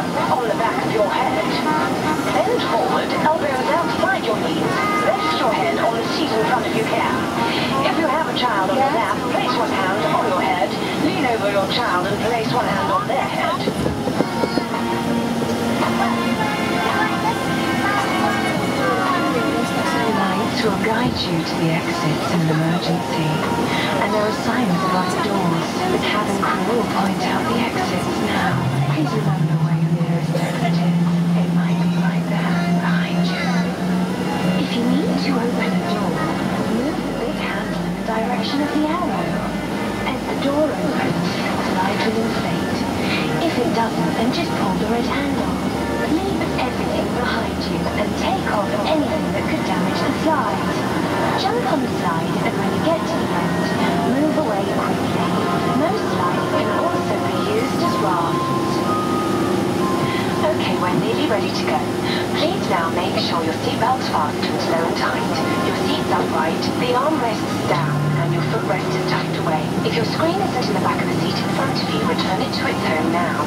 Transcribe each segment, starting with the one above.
on the back of your head. Bend forward, elbows outside your knees. Rest your head on the seat in front of you here. If you have a child on your lap, place one hand on your head, lean over your child and place one hand on their head. Lights will guide you to the exits in an emergency. And there are signs above the doors. The cabin crew will point out the exits now. Please remember you to open a door, move the big handle in the direction of the arrow. As the door opens, the light will inflate. If it doesn't, then just pull the red handle. Leave everything behind you and take off anything that could damage the slide. Jump on the slide and when you get to the end, move away quickly. Most slides can also be used as rafts. We're nearly ready to go. Please now make sure your seatbelt's fastened low and tight. Your seat's upright, the armrests down, and your footrest is tucked away. If your screen isn't in the back of the seat in front of you, return it to its home now.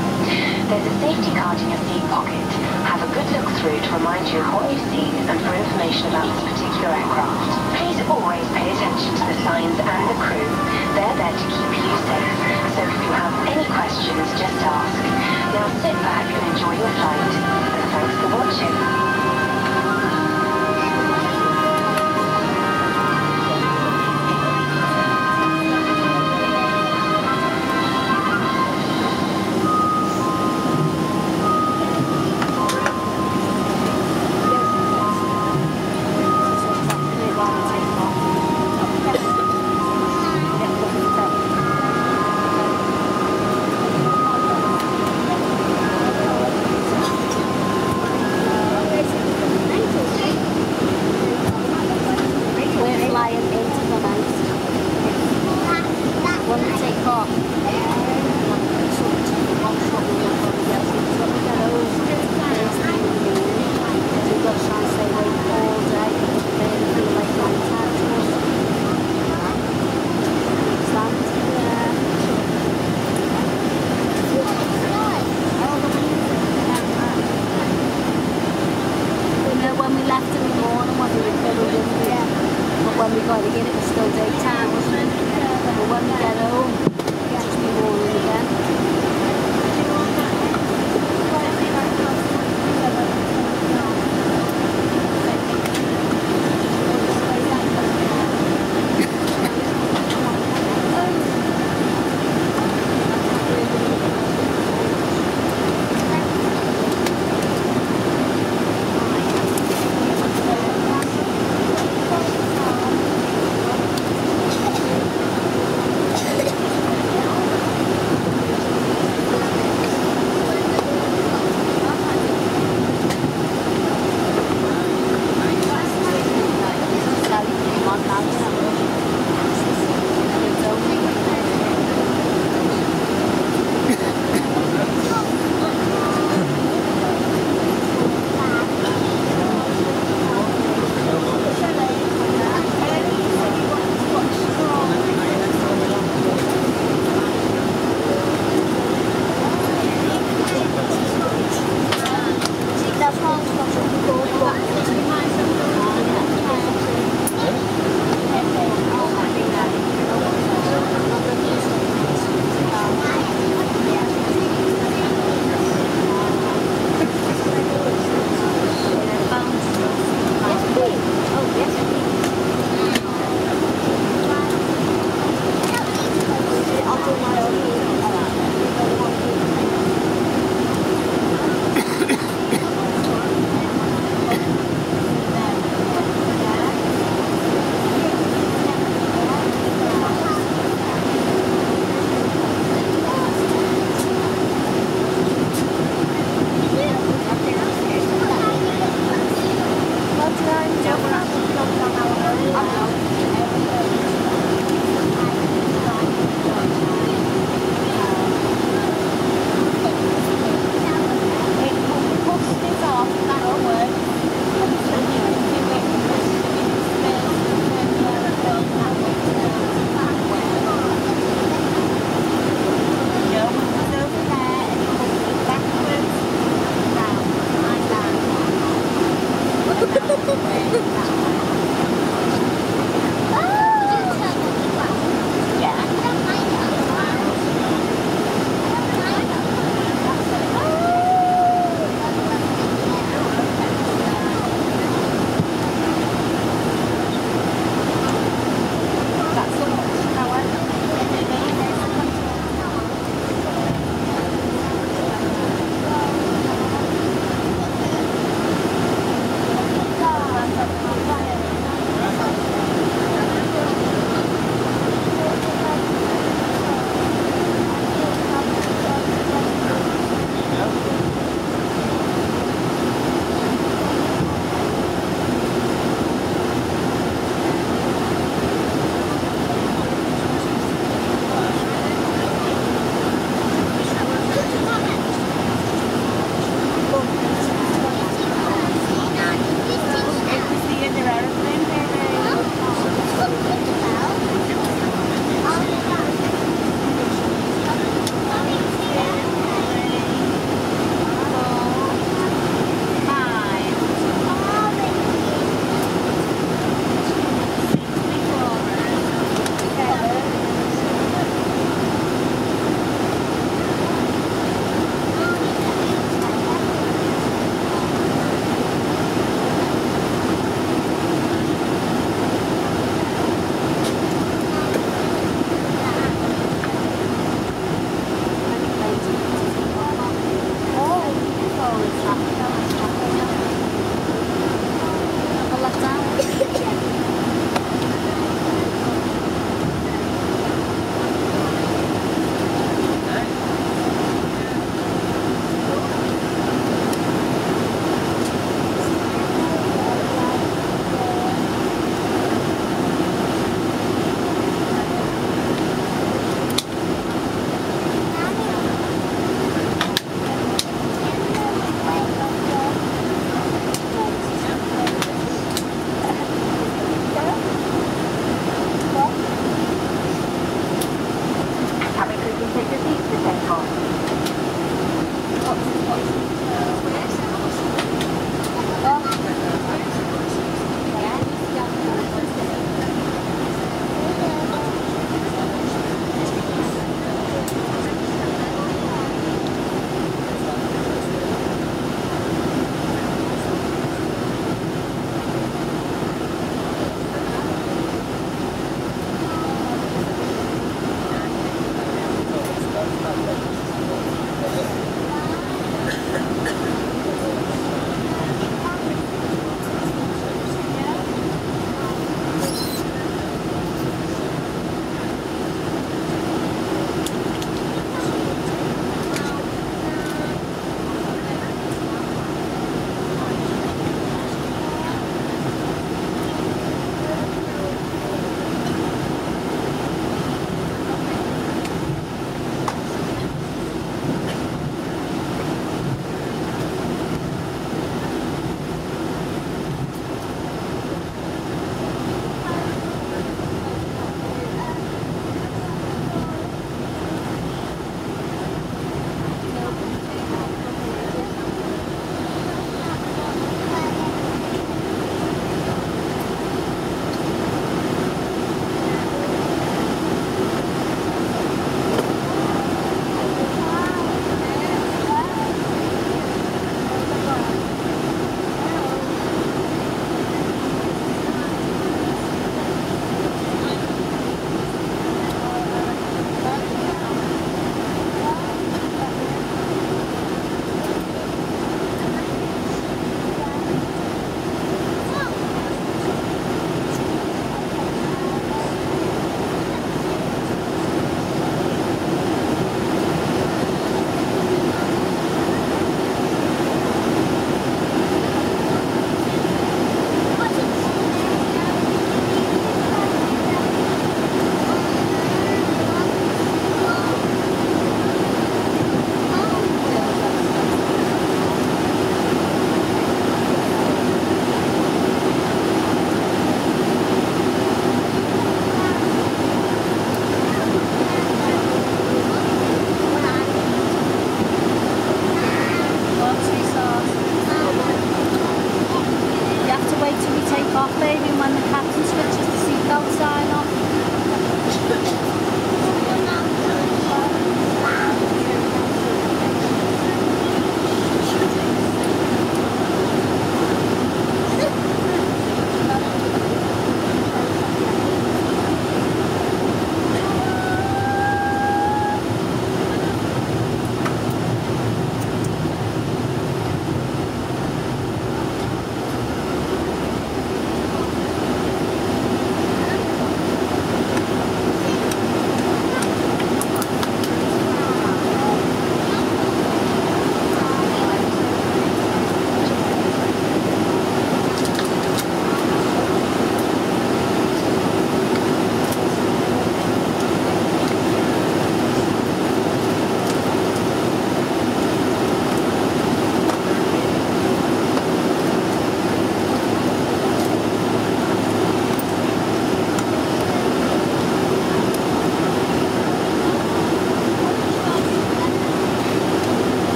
There's a safety card in your seat pocket. Have a good look through to remind you of what you've seen and for information about this particular aircraft. Always pay attention to the signs and the crew. They're there to keep you safe. So if you have any questions, just ask. Now sit back and enjoy your flight. And thanks for watching.